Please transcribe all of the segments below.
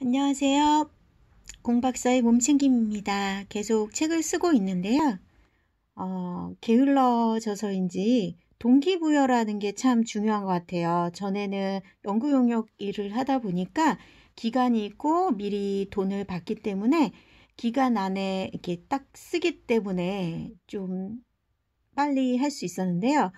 안녕하세요. 공박사의 몸챙김입니다. 계속 책을 쓰고 있는데요. 어, 게을러져서인지 동기부여라는 게 참 중요한 것 같아요. 전에는 연구 용역 일을 하다 보니까 기간이 있고 미리 돈을 받기 때문에 기간 안에 이렇게 딱 쓰기 때문에 좀 빨리 할 수 있었는데요.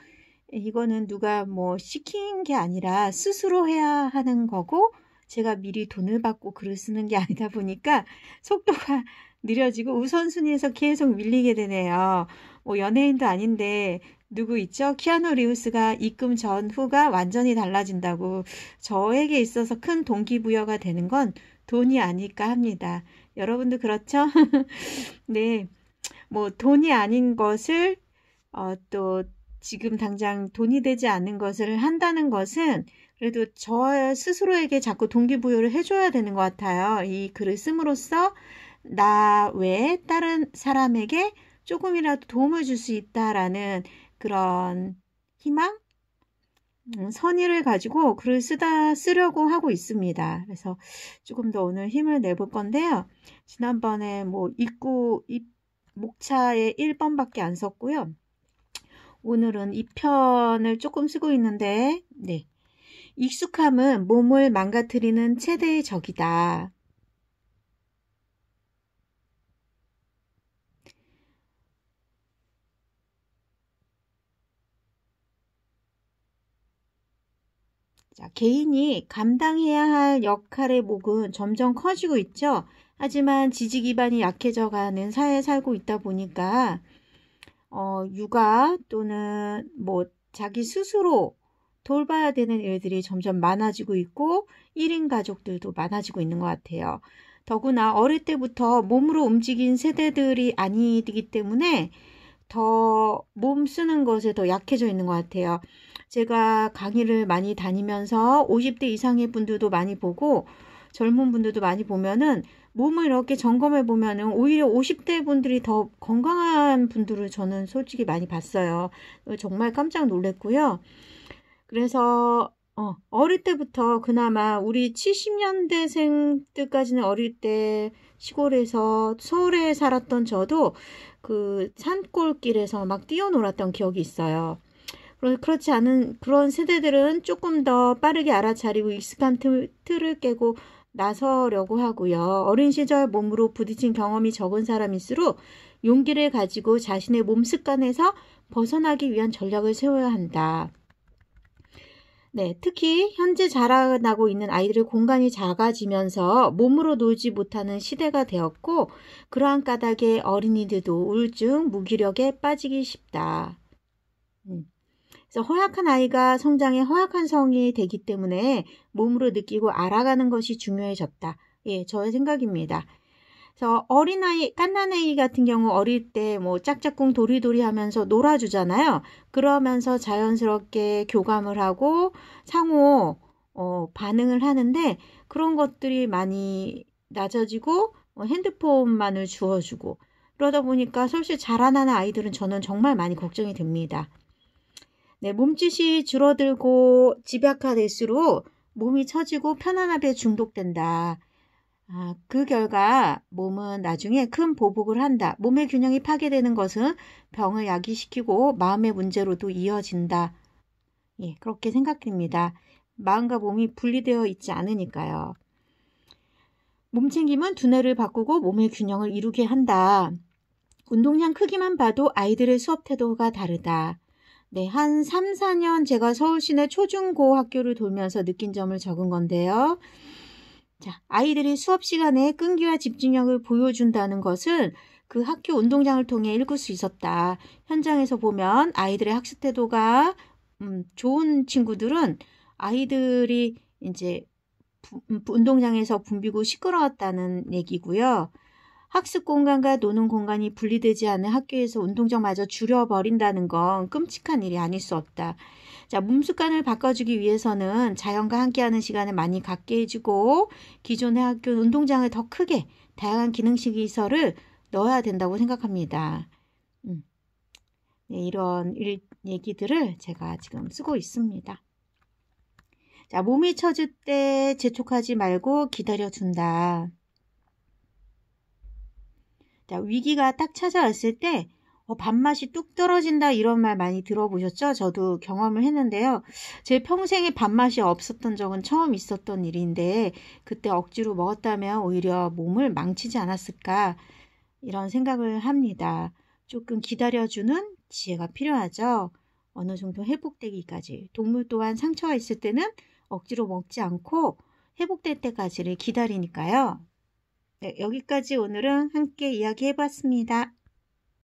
이거는 누가 뭐 시킨 게 아니라 스스로 해야 하는 거고 제가 미리 돈을 받고 글을 쓰는 게 아니다 보니까 속도가 느려지고 우선순위에서 계속 밀리게 되네요. 뭐 연예인도 아닌데 누구 있죠? 키아누 리우스가 입금 전후가 완전히 달라진다고 저에게 있어서 큰 동기부여가 되는 건 돈이 아닐까 합니다. 여러분도 그렇죠? 네. 뭐 돈이 아닌 것을 어, 또 지금 당장 돈이 되지 않는 것을 한다는 것은 그래도 저 스스로에게 자꾸 동기부여를 해줘야 되는 것 같아요. 이 글을 씀으로써 나 외에 다른 사람에게 조금이라도 도움을 줄 수 있다라는 그런 희망, 음, 선의를 가지고 글을 쓰다 쓰려고 하고 있습니다. 그래서 조금 더 오늘 힘을 내볼 건데요. 지난번에 뭐 입구 입 목차에 1번밖에 안 썼고요. 오늘은 2편을 조금 쓰고 있는데 네. 익숙함은 몸을 망가뜨리는 최대의 적이다. 자, 개인이 감당해야 할 역할의 목은 점점 커지고 있죠. 하지만 지지 기반이 약해져 가는 사회에 살고 있다 보니까 어, 육아 또는 뭐 자기 스스로 돌봐야 되는 일들이 점점 많아지고 있고 1인 가족들도 많아지고 있는 것 같아요. 더구나 어릴 때부터 몸으로 움직인 세대들이 아니기 때문에 더 몸 쓰는 것에 더 약해져 있는 것 같아요. 제가 강의를 많이 다니면서 50대 이상의 분들도 많이 보고 젊은 분들도 많이 보면은 몸을 이렇게 점검해 보면은 오히려 50대 분들이 더 건강한 분들을 저는 솔직히 많이 봤어요. 정말 깜짝 놀랐고요. 그래서 어, 어릴 때부터 그나마 우리 70년대생 때까지는 어릴 때 시골에서 서울에 살았던 저도 그 산골길에서 막 뛰어놀았던 기억이 있어요. 그렇지 않은 그런 세대들은 조금 더 빠르게 알아차리고 익숙한 틀, 틀을 깨고 나서려고 하고요. 어린 시절 몸으로 부딪힌 경험이 적은 사람일수록 용기를 가지고 자신의 몸 습관에서 벗어나기 위한 전략을 세워야 한다. 네, 특히 현재 자라나고 있는 아이들의 공간이 작아지면서 몸으로 놀지 못하는 시대가 되었고 그러한 까닭에 어린이들도 우울증, 무기력에 빠지기 쉽다. 음. 그래서 허약한 아이가 성장에 허약한 성이 되기 때문에 몸으로 느끼고 알아가는 것이 중요해졌다. 예, 저의 생각입니다. 그래서 어린아이, 깐난아이 같은 경우 어릴 때 뭐 짝짝꿍 도리도리 하면서 놀아주잖아요. 그러면서 자연스럽게 교감을 하고 상호 어, 반응을 하는데 그런 것들이 많이 낮아지고 어, 핸드폰만을 주어주고 그러다 보니까 솔직히 자라나는 아이들은 저는 정말 많이 걱정이 됩니다. 네, 몸짓이 줄어들고 집약화될수록 몸이 처지고 편안함에 중독된다. 아, 그 결과 몸은 나중에 큰 보복을 한다. 몸의 균형이 파괴되는 것은 병을 야기시키고 마음의 문제로도 이어진다. 예, 그렇게 생각됩니다. 마음과 몸이 분리되어 있지 않으니까요. 몸챙김은 두뇌를 바꾸고 몸의 균형을 이루게 한다. 운동량 크기만 봐도 아이들의 수업 태도가 다르다. 네, 한 3, 4년 제가 서울 시내 초중고 학교를 돌면서 느낀 점을 적은 건데요. 자, 아이들이 수업 시간에 끈기와 집중력을 보여준다는 것은 그 학교 운동장을 통해 읽을 수 있었다. 현장에서 보면 아이들의 학습 태도가 음, 좋은 친구들은 아이들이 이제 부, 음, 운동장에서 붐비고 시끄러웠다는 얘기고요. 학습 공간과 노는 공간이 분리되지 않은 학교에서 운동장마저 줄여버린다는 건 끔찍한 일이 아닐 수 없다. 자, 몸 습관을 바꿔주기 위해서는 자연과 함께하는 시간을 많이 갖게 해주고 기존의 학교 운동장을 더 크게 다양한 기능식 시설을 넣어야 된다고 생각합니다. 음. 네, 이런 일, 얘기들을 제가 지금 쓰고 있습니다. 자, 몸이 처질 때 재촉하지 말고 기다려준다. 자, 위기가 딱 찾아왔을 때 어, 밥맛이 뚝 떨어진다 이런 말 많이 들어보셨죠? 저도 경험을 했는데요. 제 평생에 밥맛이 없었던 적은 처음 있었던 일인데 그때 억지로 먹었다면 오히려 몸을 망치지 않았을까 이런 생각을 합니다. 조금 기다려주는 지혜가 필요하죠. 어느 정도 회복되기까지. 동물 또한 상처가 있을 때는 억지로 먹지 않고 회복될 때까지를 기다리니까요. 네, 여기까지 오늘은 함께 이야기해 봤습니다.